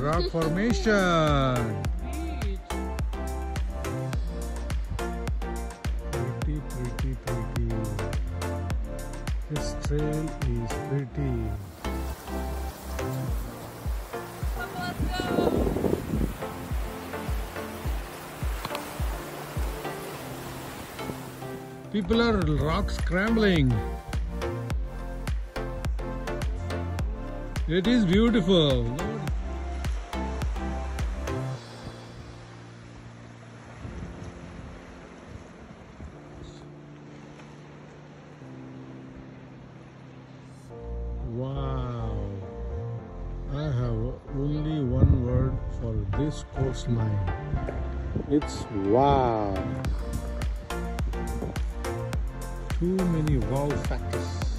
rock formation. Pretty, pretty, pretty. This trail is pretty. People are rock scrambling. It is beautiful. Wow. I have only one word for this coastline. It's wow. Too many wow factors.